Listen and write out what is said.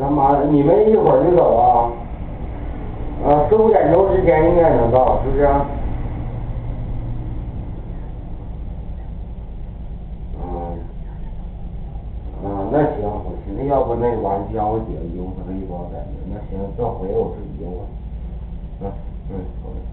他妈的，你们一会儿就走啊？呃，四五点钟之前应该能到，是不是？嗯，那行，我寻思要不那个儿叫我姐邮回来一包，感觉那行，这回我自己邮吧。嗯，嗯，好的。